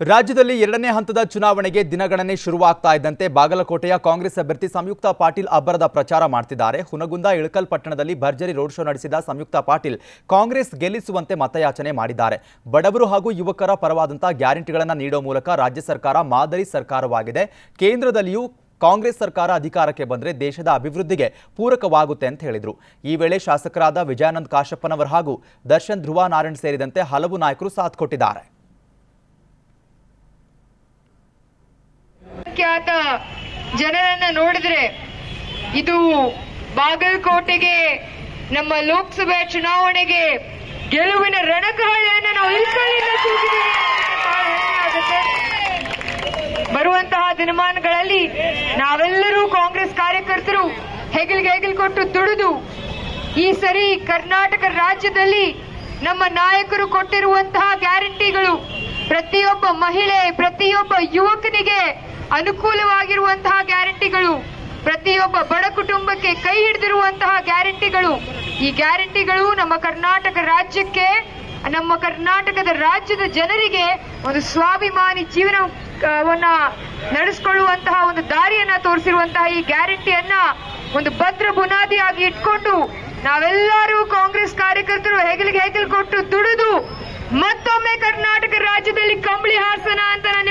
ರಾಜ್ಯದಲ್ಲಿ ಎರಡನೇ ಹಂತದ ಚುನಾವಣೆಗೆ ದಿನಗಣನೆ ಶುರುವಾಗ್ತಾ ಇದ್ದಂತೆ ಬಾಗಲಕೋಟೆಯ ಕಾಂಗ್ರೆಸ್ ಅಭ್ಯರ್ಥಿ ಸಂಯುಕ್ತ ಪಾಟೀಲ್ ಅಬ್ಬರದ ಪ್ರಚಾರ ಮಾಡ್ತಿದ್ದಾರೆ. ಹುನಗುಂದ, ಇಳಕಲ್ ಪಟ್ಟಣದಲ್ಲಿ ಭರ್ಜರಿ ರೋಡ್ ಶೋ ನಡೆಸಿದ ಸಂಯುಕ್ತ ಪಾಟೀಲ್ ಕಾಂಗ್ರೆಸ್ ಗೆಲ್ಲಿಸುವಂತೆ ಮತಯಾಚನೆ ಮಾಡಿದ್ದಾರೆ. ಬಡವರು ಹಾಗೂ ಯುವಕರ ಪರವಾದಂತಹ ಗ್ಯಾರಂಟಿಗಳನ್ನು ನೀಡೋ ಮೂಲಕ ರಾಜ್ಯ ಸರ್ಕಾರ ಮಾದರಿ ಸರ್ಕಾರವಾಗಿದೆ. ಕೇಂದ್ರದಲ್ಲಿಯೂ ಕಾಂಗ್ರೆಸ್ ಸರ್ಕಾರ ಅಧಿಕಾರಕ್ಕೆ ಬಂದರೆ ದೇಶದ ಅಭಿವೃದ್ಧಿಗೆ ಪೂರಕವಾಗುತ್ತೆ ಅಂತ ಹೇಳಿದರು. ಈ ವೇಳೆ ಶಾಸಕರಾದ ವಿಜಯಾನಂದ ಕಾಶಪ್ಪನವರ್ ಹಾಗೂ ದರ್ಶನ್ ಧ್ರುವ ನಾರಾಯಣ್ ಸೇರಿದಂತೆ ಹಲವು ನಾಯಕರು ಸಾಥ್ ಕೊಟ್ಟಿದ್ದಾರೆ. ಖ್ಯಾತ ಜನರನ್ನ ನೋಡಿದ್ರೆ ಇದು ಬಾಗಲಕೋಟೆಗೆ, ನಮ್ಮ ಲೋಕಸಭೆ ಚುನಾವಣೆಗೆ ಗೆಲುವಿನ ರಣಕಹಳೆಯನ್ನು ನಾವು ಬರುವಂತಹ ದಿನಮಾನಗಳಲ್ಲಿ ನಾವೆಲ್ಲರೂ ಕಾಂಗ್ರೆಸ್ ಕಾರ್ಯಕರ್ತರು ಹೆಗಲಿಗೆ ಹೆಗಲು ಕೊಟ್ಟು ದುಡಿದು ಈ ಸರಿ ಕರ್ನಾಟಕ ರಾಜ್ಯದಲ್ಲಿ ನಮ್ಮ ನಾಯಕರು ಕೊಟ್ಟಿರುವಂತಹ ಗ್ಯಾರಂಟಿಗಳು ಪ್ರತಿಯೊಬ್ಬ ಮಹಿಳೆ, ಪ್ರತಿಯೊಬ್ಬ ಯುವಕನಿಗೆ ಅನುಕೂಲವಾಗಿರುವಂತಹ ಗ್ಯಾರಂಟಿಗಳು. ಪ್ರತಿಯೊಬ್ಬ ಬಡ ಕುಟುಂಬಕ್ಕೆ ಕೈ ಹಿಡಿದಿರುವಂತಹ ಗ್ಯಾರಂಟಿಗಳು. ಈ ಗ್ಯಾರಂಟಿಗಳು ನಮ್ಮ ಕರ್ನಾಟಕ ರಾಜ್ಯಕ್ಕೆ, ನಮ್ಮ ಕರ್ನಾಟಕದ ರಾಜ್ಯದ ಜನರಿಗೆ ಒಂದು ಸ್ವಾಭಿಮಾನಿ ಜೀವನವನ್ನ ನಡೆಸಿಕೊಳ್ಳುವಂತಹ ಒಂದು ದಾರಿಯನ್ನ ತೋರಿಸಿರುವಂತಹ ಈ ಗ್ಯಾರಂಟಿಯನ್ನ ಒಂದು ಭದ್ರ ಬುನಾದಿಯಾಗಿ ಇಟ್ಕೊಂಡು ನಾವೆಲ್ಲರೂ ಕಾಂಗ್ರೆಸ್ ಕಾರ್ಯಕರ್ತರು ಹೆಗಲಿಗೆ ಹೆಗಲು ಕೊಟ್ಟು ದುಡಿದು ಮತ್ತೊಮ್ಮೆ ಕರ್ನಾಟಕ ರಾಜ್ಯದಲ್ಲಿ ಕಂಬಳಿ ಹಾಸನ ಅಂತ ನಾನು